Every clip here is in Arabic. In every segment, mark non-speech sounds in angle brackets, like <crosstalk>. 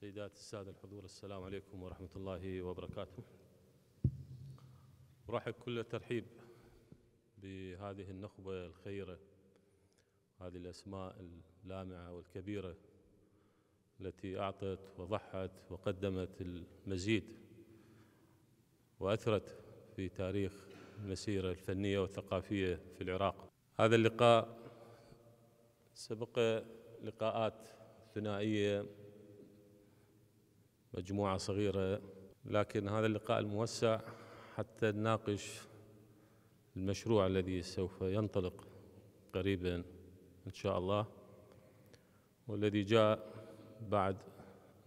سيدات السادة الحضور السلام عليكم ورحمة الله وبركاته. أرحب كل الترحيب بهذه النخبة الخيرة هذه الأسماء اللامعة والكبيرة التي أعطت وضحت وقدمت المزيد وأثرت في تاريخ المسيرة الفنية والثقافية في العراق. هذا اللقاء سبق لقاءات ثنائية مجموعة صغيرة لكن هذا اللقاء الموسع حتى نناقش المشروع الذي سوف ينطلق قريبا إن شاء الله والذي جاء بعد.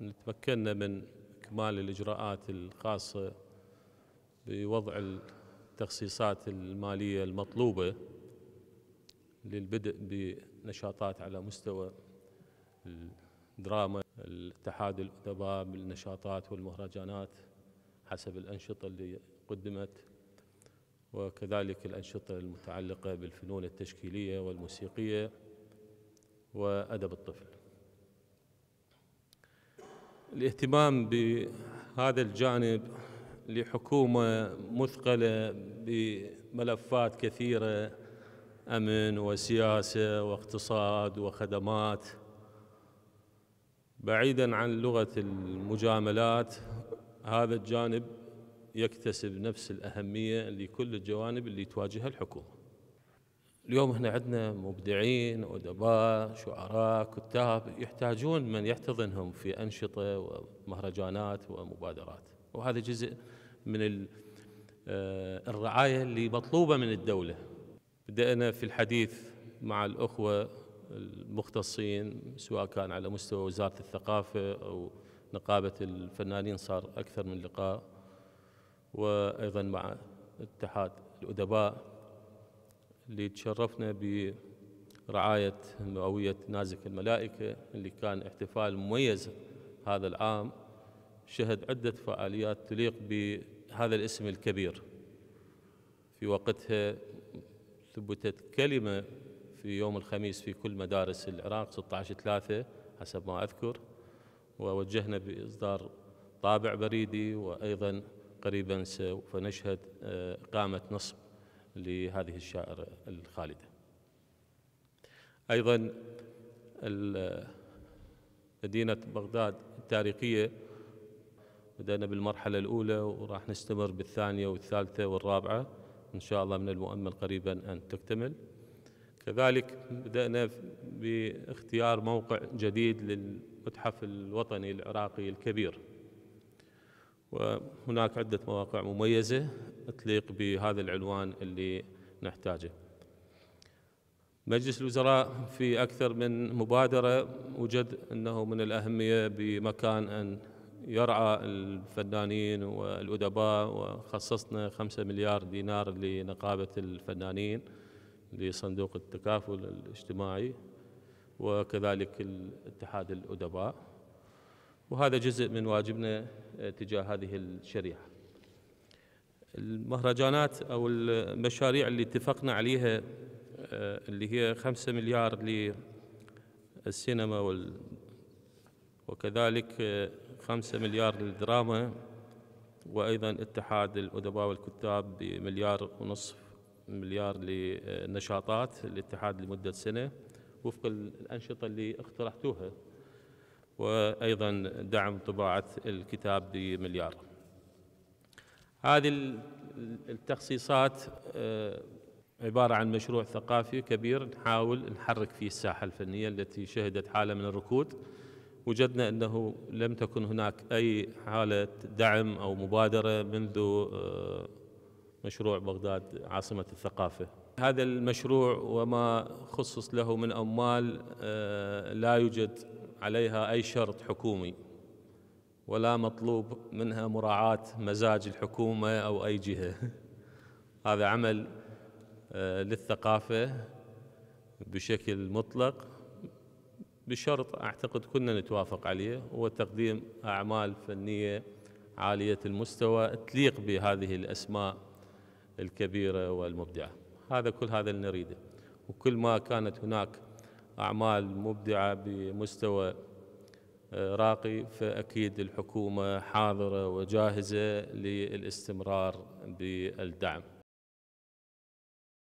أن تمكنا من إكمال الإجراءات الخاصة بوضع التخصيصات المالية المطلوبة للبدء بنشاطات على مستوى الدراما. الاتحاد الأدباء بالنشاطات والمهرجانات حسب الأنشطة اللي قدمت وكذلك الأنشطة المتعلقة بالفنون التشكيلية والموسيقية وأدب الطفل. الاهتمام بهذا الجانب لحكومة مثقلة بملفات كثيرة أمن وسياسة واقتصاد وخدمات بعيدا عن لغة المجاملات هذا الجانب يكتسب نفس الأهمية لكل الجوانب اللي تواجهها الحكومة. اليوم إحنا عندنا مبدعين أدباء شعراء كتاب يحتاجون من يحتضنهم في أنشطة ومهرجانات ومبادرات. وهذا جزء من الرعاية اللي مطلوبة من الدولة. بدأنا في الحديث مع الأخوة المختصين سواء كان على مستوى وزارة الثقافة أو نقابة الفنانين صار أكثر من لقاء. وأيضا مع اتحاد الأدباء اللي تشرفنا برعاية مئوية نازك الملائكة اللي كان احتفال مميز هذا العام. شهد عدة فعاليات تليق بهذا الاسم الكبير. في وقتها ثبتت كلمة في يوم الخميس في كل مدارس العراق 16 3 حسب ما أذكر. ووجهنا بإصدار طابع بريدي وأيضا قريبا سوف نشهد إقامة نصب لهذه الشاعرة الخالدة. أيضا مدينة بغداد التاريخية بدأنا بالمرحلة الأولى وراح نستمر بالثانية والثالثة والرابعة. إن شاء الله من المؤمل قريبا أن تكتمل. كذلك بدأنا باختيار موقع جديد للمتحف الوطني العراقي الكبير. وهناك عدة مواقع مميزة تليق بهذا العنوان اللي نحتاجه. مجلس الوزراء في أكثر من مبادرة وجد أنه من الأهمية بمكان أن يرعى الفنانين والأدباء وخصصنا خمسة مليار دينار لنقابة الفنانين. لصندوق التكافل الاجتماعي وكذلك الاتحاد الأدباء. وهذا جزء من واجبنا تجاه هذه الشريحة المهرجانات أو المشاريع اللي اتفقنا عليها اللي هي خمسة مليار للسينما وال وكذلك خمسة مليار للدراما وأيضا اتحاد الأدباء والكتاب بمليار ونصف. مليار للنشاطات الاتحاد لمدة سنة وفق الأنشطة اللي اقترحتوها وأيضا دعم طباعة الكتاب بمليار. هذه التخصيصات عبارة عن مشروع ثقافي كبير نحاول نحرك فيه الساحة الفنية التي شهدت حالة من الركود. وجدنا أنه لم تكن هناك أي حالة دعم أو مبادرة منذ مشروع بغداد عاصمة الثقافة. هذا المشروع وما خصص له من أموال لا يوجد عليها أي شرط حكومي ولا مطلوب منها مراعاة مزاج الحكومة أو أي جهة. <laughs> هذا عمل للثقافة بشكل مطلق بشرط أعتقد كنا نتوافق عليه هو تقديم أعمال فنية عالية المستوى تليق بهذه الأسماء الكبيرة والمبدعة. هذا كل هذا اللي نريده. وكل ما كانت هناك أعمال مبدعة بمستوى راقي فأكيد الحكومة حاضرة وجاهزة للاستمرار بالدعم.